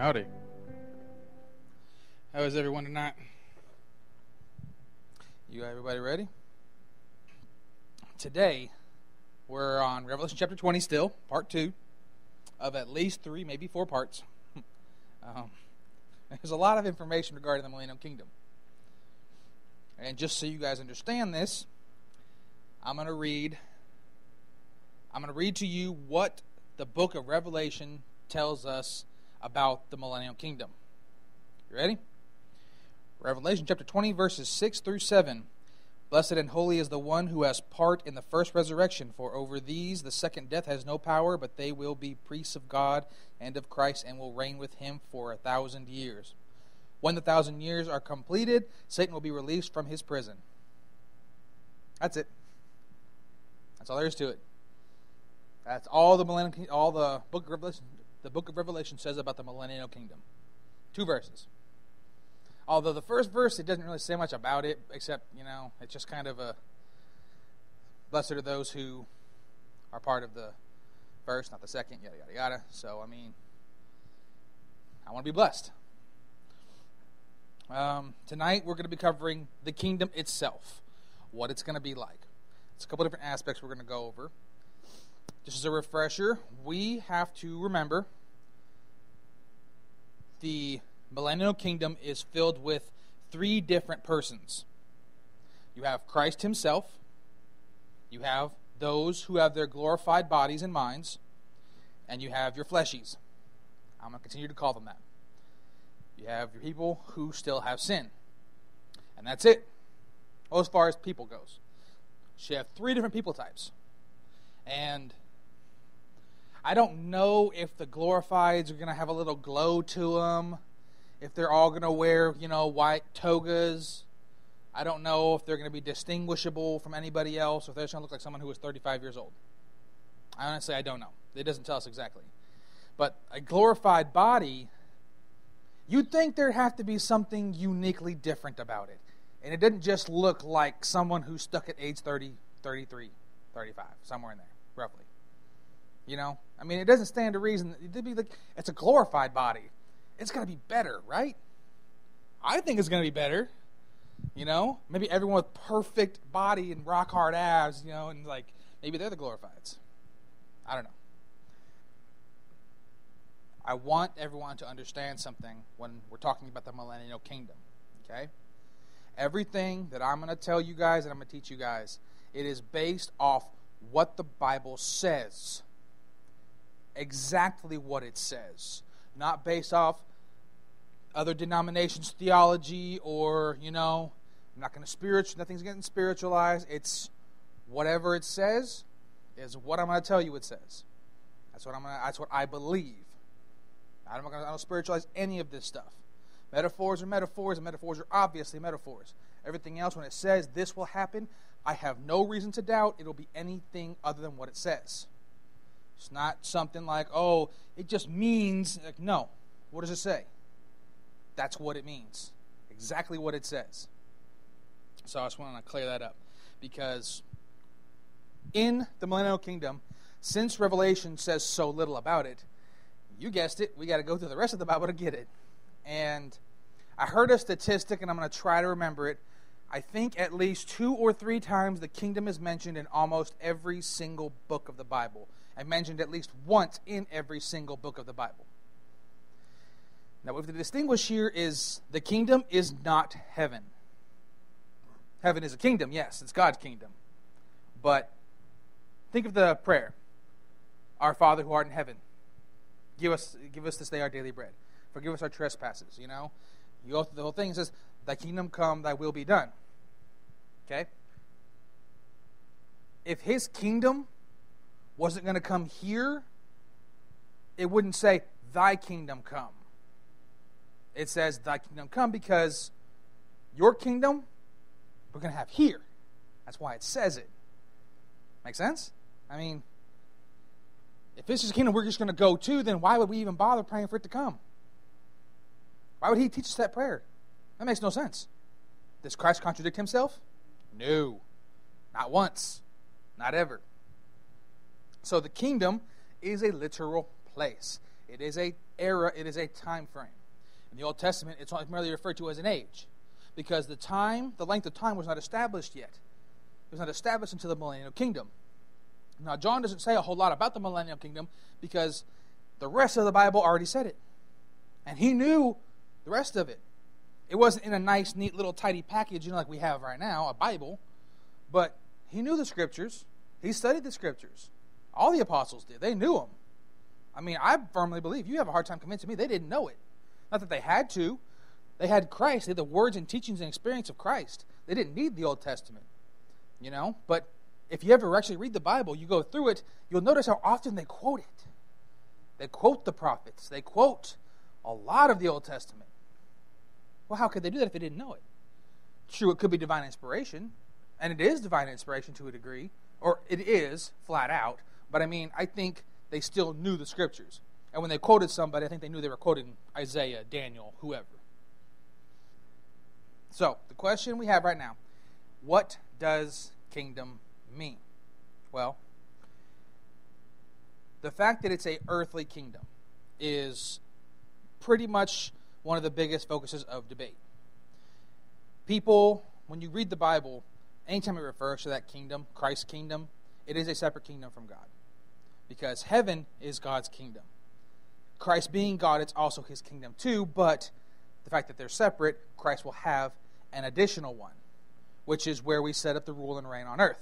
Howdy. How is everyone tonight? You everybody ready? Today, we're on Revelation chapter 20 still, part 2 of at least 3, maybe 4 parts. um, there's a lot of information regarding the Millennial Kingdom. And just so you guys understand this, I'm going to read I'm going to read to you what the book of Revelation tells us about the millennial kingdom. You ready? Revelation chapter 20, verses 6 through 7. Blessed and holy is the one who has part in the first resurrection, for over these the second death has no power, but they will be priests of God and of Christ and will reign with him for a thousand years. When the thousand years are completed, Satan will be released from his prison. That's it. That's all there is to it. That's all the millennial, all the book of Revelation, the book of Revelation says about the millennial kingdom. Two verses. Although the first verse, it doesn't really say much about it, except, you know, it's just kind of a blessed are those who are part of the first, not the second, yada, yada, yada. So, I mean, I want to be blessed. Um, tonight, we're going to be covering the kingdom itself, what it's going to be like. It's a couple different aspects we're going to go over. Just as a refresher, we have to remember the millennial kingdom is filled with three different persons. You have Christ himself, you have those who have their glorified bodies and minds, and you have your fleshies. I'm going to continue to call them that. You have your people who still have sin. And that's it. Well, as far as people goes. So you have three different people types. And I don't know if the glorifieds are going to have a little glow to them, if they're all going to wear, you know, white togas. I don't know if they're going to be distinguishable from anybody else, or if they're just going to look like someone who is 35 years old. I honestly, I don't know. It doesn't tell us exactly. But a glorified body, you'd think there'd have to be something uniquely different about it. And it didn't just look like someone who's stuck at age 30, 33, 35, somewhere in there, roughly. You know, I mean, it doesn't stand to reason. It'd be like it's a glorified body. It's to be better, right? I think it's going to be better. You know, maybe everyone with perfect body and rock hard abs. You know, and like maybe they're the glorifieds. I don't know. I want everyone to understand something when we're talking about the millennial kingdom. Okay? Everything that I'm going to tell you guys and I'm going to teach you guys, it is based off what the Bible says exactly what it says, not based off other denominations' theology or, you know, I'm not going to spiritual, nothing's getting spiritualized. It's whatever it says is what I'm going to tell you it says. That's what I'm going to, that's what I believe. I'm not going to spiritualize any of this stuff. Metaphors are metaphors, and metaphors are obviously metaphors. Everything else, when it says this will happen, I have no reason to doubt it'll be anything other than what it says. It's not something like, oh, it just means. Like, no. What does it say? That's what it means. Exactly what it says. So I just want to clear that up. Because in the millennial kingdom, since Revelation says so little about it, you guessed it, we got to go through the rest of the Bible to get it. And I heard a statistic, and I'm going to try to remember it. I think at least two or three times the kingdom is mentioned in almost every single book of the Bible and mentioned at least once in every single book of the Bible. Now, what we have to distinguish here is the kingdom is not heaven. Heaven is a kingdom, yes, it's God's kingdom. But think of the prayer Our Father who art in heaven, give us, give us this day our daily bread. Forgive us our trespasses, you know? You go through the whole thing, it says, Thy kingdom come, thy will be done. Okay? If his kingdom wasn't going to come here, it wouldn't say, Thy kingdom come. It says, Thy kingdom come because your kingdom we're going to have here. That's why it says it. Make sense? I mean, if this is a kingdom we're just going to go to, then why would we even bother praying for it to come? Why would he teach us that prayer? That makes no sense. Does Christ contradict himself? No. Not once. Not ever. So the kingdom is a literal place. It is a era, it is a time frame. In the Old Testament, it's merely referred to as an age because the time, the length of time was not established yet. It was not established until the millennial kingdom. Now, John doesn't say a whole lot about the millennial kingdom because the rest of the Bible already said it. And he knew the rest of it. It wasn't in a nice, neat little tidy package, you know, like we have right now, a Bible. But he knew the scriptures. He studied the scriptures. All the apostles did. They knew them. I mean, I firmly believe you have a hard time convincing me they didn't know it. Not that they had to. They had Christ. They had the words and teachings and experience of Christ. They didn't need the Old Testament. You know? But if you ever actually read the Bible, you go through it, you'll notice how often they quote it. They quote the prophets. They quote a lot of the Old Testament. Well, how could they do that if they didn't know it? True, it could be divine inspiration, and it is divine inspiration to a degree, or it is flat out. But I mean, I think they still knew the scriptures. And when they quoted somebody, I think they knew they were quoting Isaiah, Daniel, whoever. So, the question we have right now what does kingdom mean? Well, the fact that it's a earthly kingdom is pretty much one of the biggest focuses of debate. People, when you read the Bible, anytime it refers to that kingdom, Christ's kingdom, it is a separate kingdom from God. Because heaven is God's kingdom. Christ being God, it's also his kingdom too, but the fact that they're separate, Christ will have an additional one, which is where we set up the rule and reign on earth.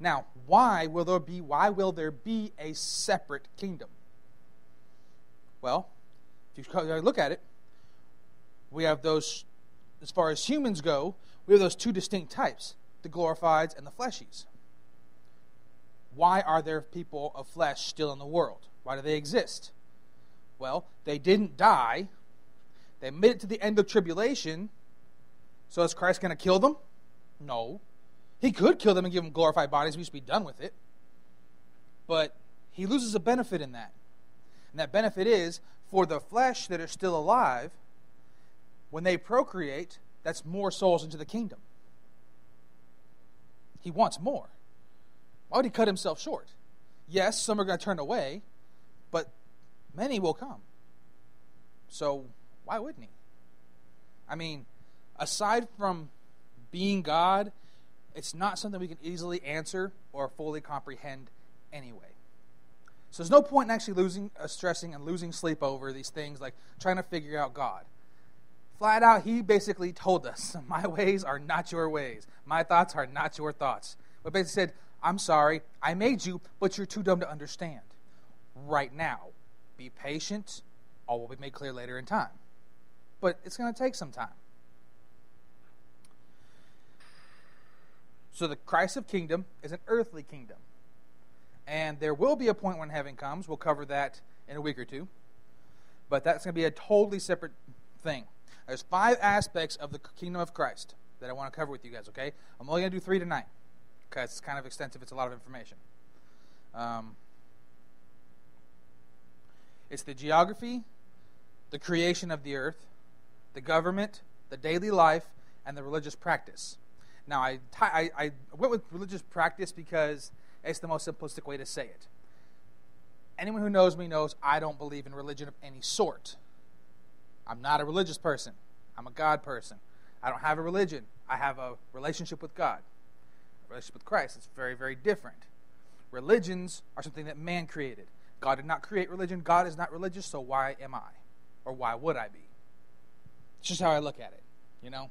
Now, why will there be why will there be a separate kingdom? Well, if you look at it, we have those as far as humans go, we have those two distinct types, the glorifieds and the fleshies. Why are there people of flesh still in the world? Why do they exist? Well, they didn't die. They made it to the end of tribulation. So is Christ going to kill them? No. He could kill them and give them glorified bodies. We should be done with it. But he loses a benefit in that. And that benefit is for the flesh that are still alive, when they procreate, that's more souls into the kingdom. He wants more. He cut himself short? Yes, some are going to turn away, but many will come. So why wouldn't he? I mean, aside from being God it's not something we can easily answer or fully comprehend anyway. So there's no point in actually losing, uh, stressing and losing sleep over these things like trying to figure out God. Flat out, he basically told us, My ways are not your ways. My thoughts are not your thoughts. But basically said, I'm sorry, I made you, but you're too dumb to understand. Right now. Be patient. All will be made clear later in time. But it's going to take some time. So the Christ of kingdom is an earthly kingdom. And there will be a point when heaven comes. We'll cover that in a week or two. But that's going to be a totally separate thing. There's five aspects of the kingdom of Christ that I want to cover with you guys, okay? I'm only going to do three tonight because it's kind of extensive. It's a lot of information. Um, it's the geography, the creation of the earth, the government, the daily life, and the religious practice. Now, I, went with religious practice because it's the most simplistic way to say it. Anyone who knows me knows I don't believe in religion of any sort. I'm not a religious person. I'm a God person. I don't have a religion. I have a relationship with God. Relationship with Christ. It's very, very different. Religions are something that man created. God did not create religion. God is not religious, so why am I? Or why would I be? It's just how I look at it, you know?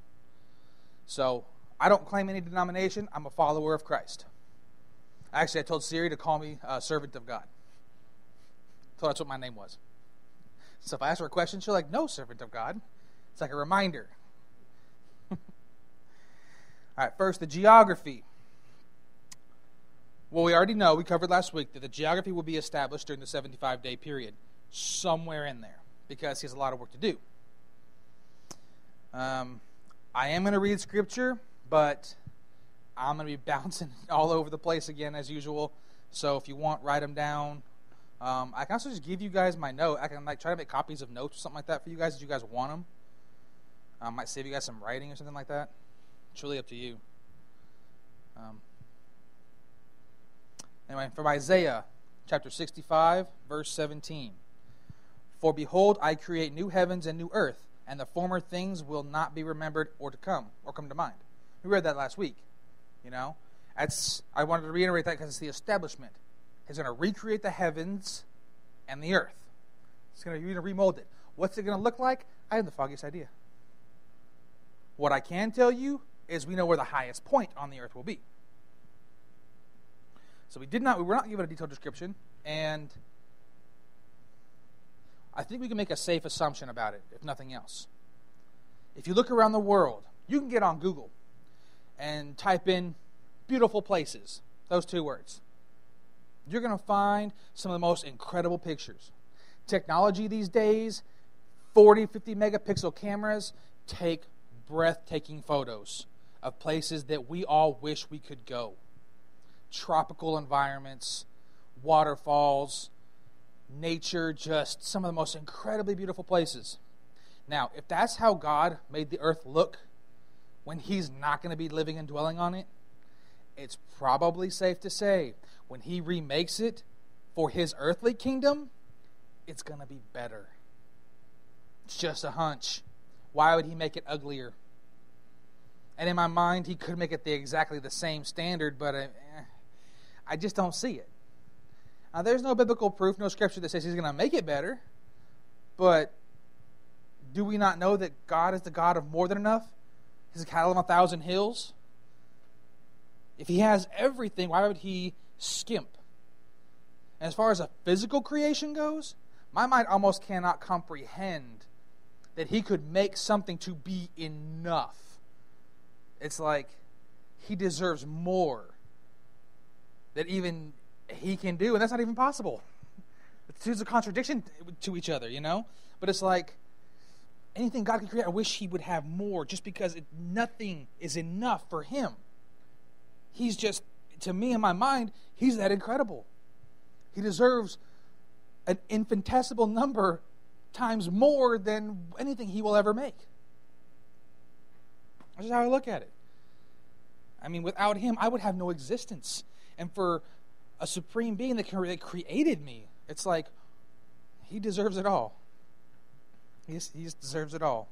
So I don't claim any denomination. I'm a follower of Christ. Actually, I told Siri to call me a servant of God. So that's what my name was. So if I ask her a question, she's like, no, servant of God. It's like a reminder. All right, first, the geography. Well, we already know, we covered last week, that the geography will be established during the 75 day period, somewhere in there, because he has a lot of work to do. Um, I am going to read scripture but I'm going to be bouncing all over the place again as usual. So if you want, write them down. Um, I can also just give you guys my note. I can like try to make copies of notes or something like that for you guys if you guys want them. I might save you guys some writing or something like that. It's really up to you. Um, anyway, from Isaiah chapter 65, verse 17. For behold, I create new heavens and new earth, and the former things will not be remembered or to come or come to mind. We read that last week. You know, that's I wanted to reiterate that because it's the establishment. He's going to recreate the heavens and the earth. He's going to remold it. What's it going to look like? I have the foggiest idea. What I can tell you is we know where the highest point on the earth will be. So we did not we were not given a detailed description, and I think we can make a safe assumption about it, if nothing else. If you look around the world, you can get on Google and type in beautiful places, those two words. You're going to find some of the most incredible pictures. Technology these days, 40, 50 megapixel cameras take breathtaking photos of places that we all wish we could go. Tropical environments, waterfalls, nature, just some of the most incredibly beautiful places. Now, if that's how God made the earth look when He's not going to be living and dwelling on it, it's probably safe to say when He remakes it for His earthly kingdom, it's going to be better. It's just a hunch. Why would He make it uglier? And in my mind, He could make it the, exactly the same standard, but I, uh, I just don't see it. Now, there's no biblical proof, no scripture that says he's going to make it better. But do we not know that God is the God of more than enough? He's a cattle on a thousand hills. If he has everything, why would he skimp? And as far as a physical creation goes, my mind almost cannot comprehend that he could make something to be enough. It's like he deserves more. That even he can do, and that's not even possible. It's a contradiction to each other, you know? But it's like anything God can create, I wish He would have more just because it, nothing is enough for Him. He's just, to me in my mind, He's that incredible. He deserves an infinitesimal number times more than anything He will ever make. That's just how I look at it. I mean, without Him, I would have no existence. And for a supreme being that, created me. It's like, he deserves it all. He just, he just deserves it all.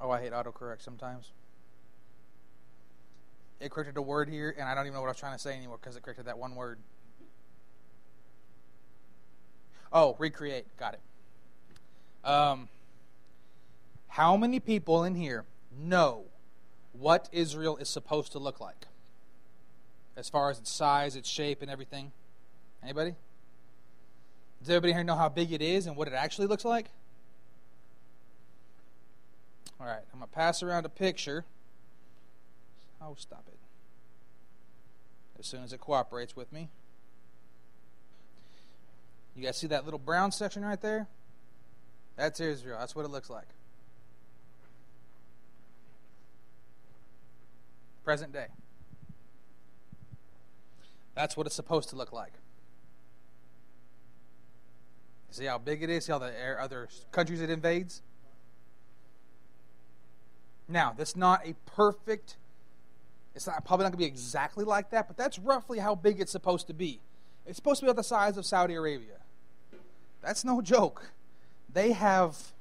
Oh, I hate autocorrect sometimes. It corrected a word here, and I don't even know what I was trying to say anymore because it corrected that one word. Oh, recreate. Got it. Um, how many people in here know what Israel is supposed to look like? As far as its size, its shape, and everything? Anybody? Does everybody here know how big it is and what it actually looks like? All right, I'm going to pass around a picture. Oh, stop it. As soon as it cooperates with me. You guys see that little brown section right there? That's Israel. That's what it looks like. Present day. That's what it's supposed to look like. See how big it is? See all the other countries it invades? Now, that's not a perfect, it's not probably not going to be exactly like that, but that's roughly how big it's supposed to be. It's supposed to be about the size of Saudi Arabia. That's no joke. They have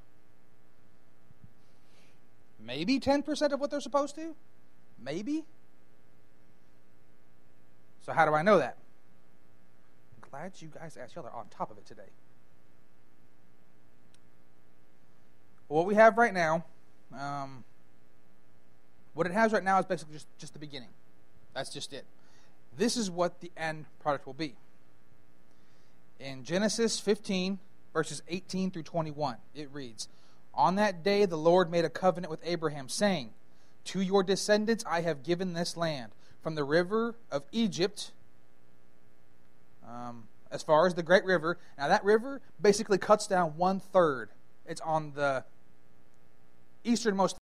maybe 10% of what they're supposed to? Maybe? So, how do I know that? I'm glad you guys asked. Y'all are on top of it today. what we have right now, um, what it has right now is basically just, just the beginning. That's just it. This is what the end product will be. In Genesis 15, verses 18 through 21, it reads On that day the Lord made a covenant with Abraham, saying, To your descendants I have given this land from the river of Egypt um, as far as the Great River. Now, that river basically cuts down one third. It's on the easternmost